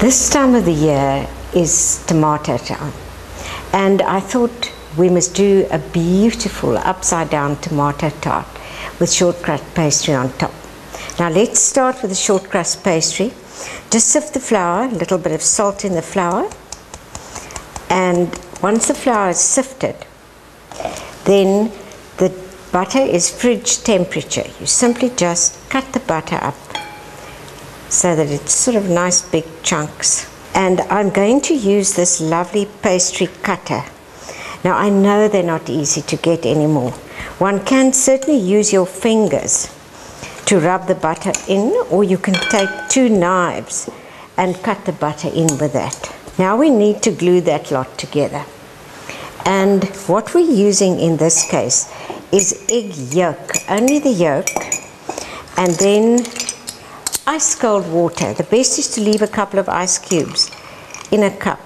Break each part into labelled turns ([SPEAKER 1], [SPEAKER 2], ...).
[SPEAKER 1] This time of the year is tomato time, and I thought we must do a beautiful upside down tomato tart with short crust pastry on top. Now let's start with the short crust pastry. Just sift the flour, a little bit of salt in the flour, and once the flour is sifted, then the butter is fridge temperature. You simply just cut the butter up so that it's sort of nice big chunks. And I'm going to use this lovely pastry cutter. Now I know they're not easy to get anymore. One can certainly use your fingers to rub the butter in or you can take two knives and cut the butter in with that. Now we need to glue that lot together. And what we're using in this case is egg yolk, only the yolk, and then ice cold water. The best is to leave a couple of ice cubes in a cup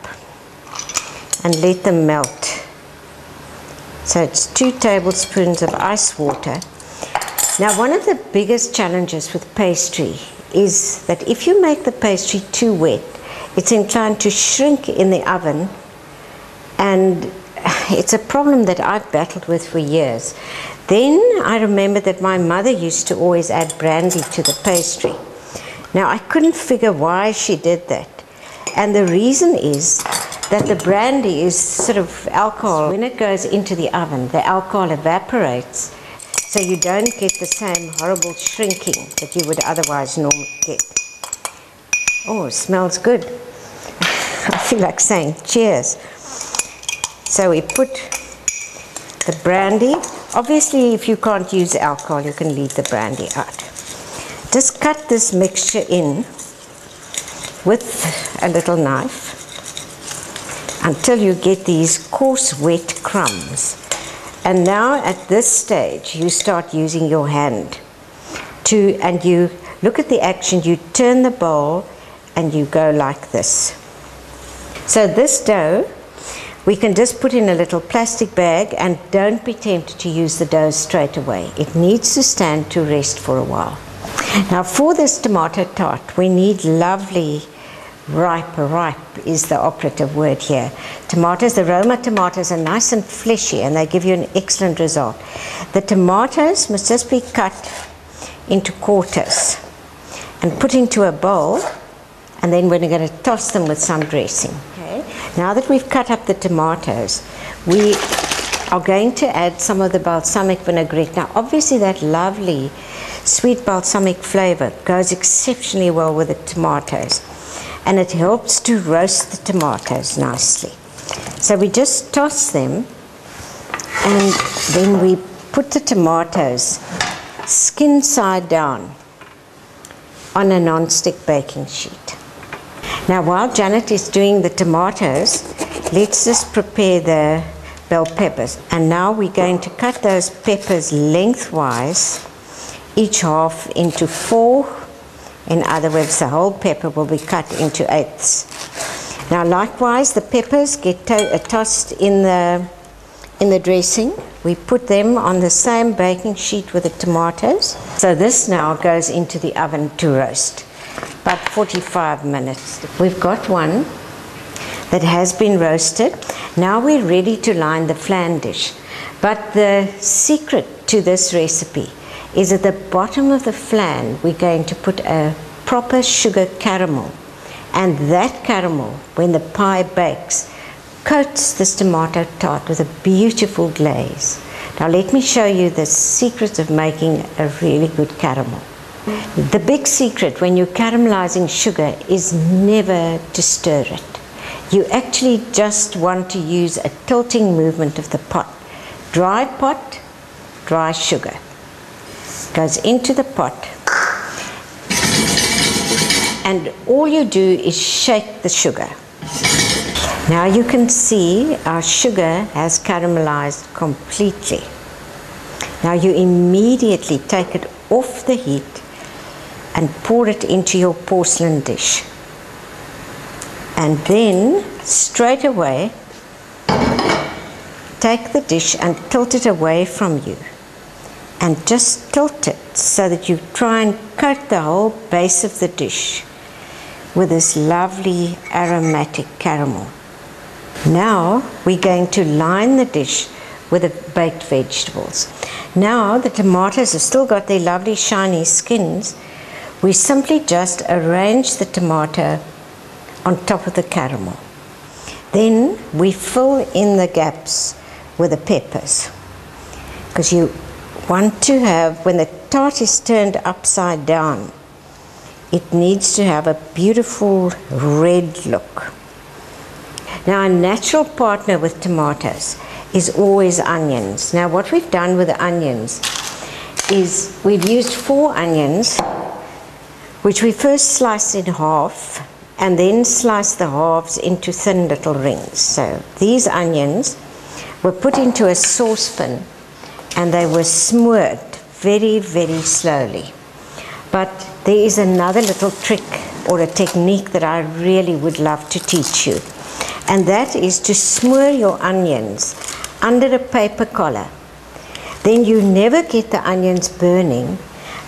[SPEAKER 1] and let them melt. So it's two tablespoons of ice water. Now one of the biggest challenges with pastry is that if you make the pastry too wet, it's inclined to shrink in the oven and it's a problem that I've battled with for years. Then I remember that my mother used to always add brandy to the pastry. Now I couldn't figure why she did that. And the reason is that the brandy is sort of alcohol. When it goes into the oven, the alcohol evaporates, so you don't get the same horrible shrinking that you would otherwise normally get. Oh, smells good. I feel like saying cheers. So we put the brandy. Obviously, if you can't use alcohol, you can leave the brandy out. Just cut this mixture in with a little knife until you get these coarse wet crumbs. And now at this stage, you start using your hand to, and you look at the action, you turn the bowl and you go like this. So this dough, we can just put in a little plastic bag and don't be tempted to use the dough straight away. It needs to stand to rest for a while. Now for this tomato tart, we need lovely ripe, ripe is the operative word here. Tomatoes, the Roma tomatoes are nice and fleshy and they give you an excellent result. The tomatoes must just be cut into quarters and put into a bowl and then we're going to toss them with some dressing. Okay. Now that we've cut up the tomatoes, we are going to add some of the balsamic vinaigrette. Now obviously that lovely sweet balsamic flavor goes exceptionally well with the tomatoes and it helps to roast the tomatoes nicely. So we just toss them and then we put the tomatoes skin side down on a non-stick baking sheet. Now while Janet is doing the tomatoes, let's just prepare the bell peppers. And now we're going to cut those peppers lengthwise each half into four. In other words, the whole pepper will be cut into eighths. Now, likewise, the peppers get to uh, tossed in the in the dressing. We put them on the same baking sheet with the tomatoes. So this now goes into the oven to roast, about 45 minutes. We've got one that has been roasted. Now we're ready to line the flan dish. But the secret to this recipe is at the bottom of the flan we're going to put a proper sugar caramel and that caramel when the pie bakes coats this tomato tart with a beautiful glaze. Now let me show you the secret of making a really good caramel. The big secret when you're caramelizing sugar is never to stir it. You actually just want to use a tilting movement of the pot. Dry pot, dry sugar goes into the pot and all you do is shake the sugar. Now you can see our sugar has caramelized completely. Now you immediately take it off the heat and pour it into your porcelain dish. And then straight away take the dish and tilt it away from you and just tilt it so that you try and coat the whole base of the dish with this lovely aromatic caramel. Now we're going to line the dish with the baked vegetables. Now the tomatoes have still got their lovely shiny skins. We simply just arrange the tomato on top of the caramel. Then we fill in the gaps with the peppers because you want to have, when the tart is turned upside down, it needs to have a beautiful red look. Now a natural partner with tomatoes is always onions. Now what we've done with the onions is we've used four onions which we first slice in half and then slice the halves into thin little rings. So these onions were put into a saucepan and they were smoored very, very slowly. But there is another little trick or a technique that I really would love to teach you. And that is to smoor your onions under a paper collar. Then you never get the onions burning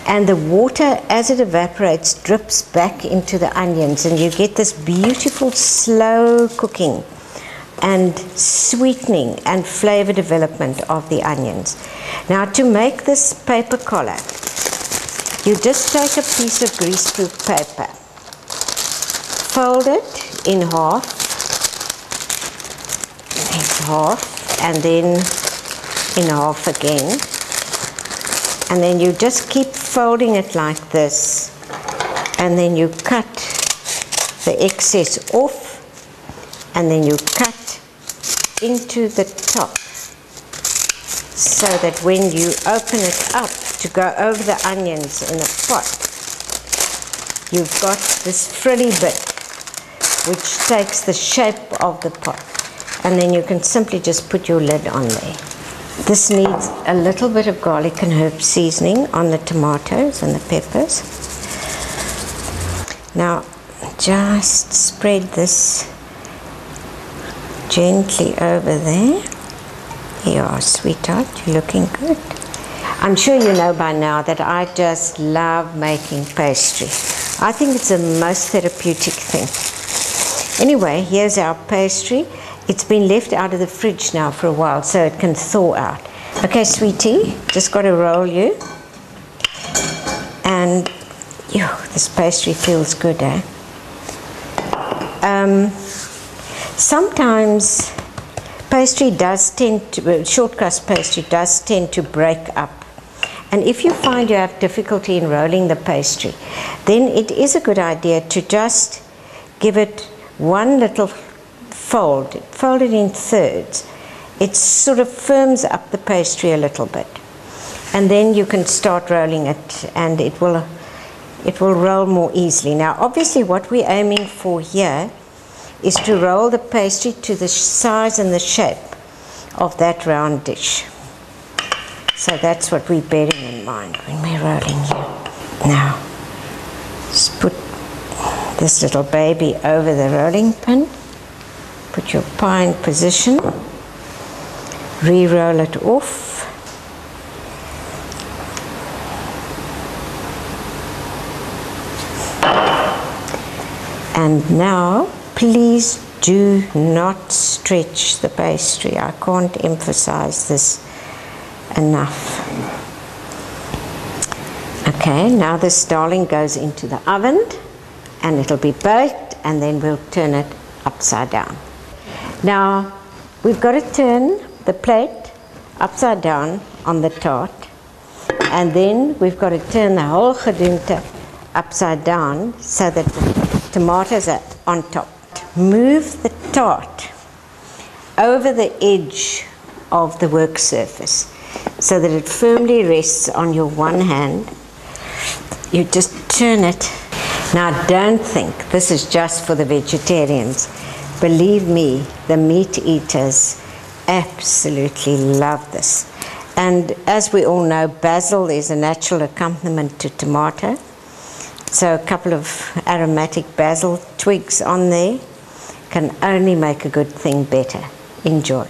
[SPEAKER 1] and the water as it evaporates drips back into the onions and you get this beautiful slow cooking and sweetening and flavor development of the onions. Now to make this paper collar, you just take a piece of greaseproof paper, fold it in half, in half, and then in half again. And then you just keep folding it like this, and then you cut the excess off, and then you cut into the top so that when you open it up to go over the onions in a pot, you've got this frilly bit which takes the shape of the pot. And then you can simply just put your lid on there. This needs a little bit of garlic and herb seasoning on the tomatoes and the peppers. Now, just spread this gently over there. Here you are, sweetheart, you're looking good. I'm sure you know by now that I just love making pastry. I think it's the most therapeutic thing. Anyway, here's our pastry. It's been left out of the fridge now for a while so it can thaw out. Okay, sweetie, just got to roll you. And, yo, this pastry feels good, eh? Um, Sometimes pastry does tend to, short crust pastry does tend to break up. And if you find you have difficulty in rolling the pastry, then it is a good idea to just give it one little fold, fold it in thirds. It sort of firms up the pastry a little bit. And then you can start rolling it and it will, it will roll more easily. Now obviously what we're aiming for here is to roll the pastry to the size and the shape of that round dish. So that's what we're bearing in mind when we're rolling here. Now, just put this little baby over the rolling pin. Put your pie in position. Re-roll it off. And now Please do not stretch the pastry. I can't emphasize this enough. Okay, now this darling goes into the oven and it'll be baked and then we'll turn it upside down. Now, we've got to turn the plate upside down on the tart and then we've got to turn the whole gedoente upside down so that the tomatoes are on top move the tart over the edge of the work surface so that it firmly rests on your one hand. You just turn it. Now don't think this is just for the vegetarians. Believe me, the meat eaters absolutely love this. And as we all know, basil is a natural accompaniment to tomato. So a couple of aromatic basil twigs on there can only make a good thing better. Enjoy.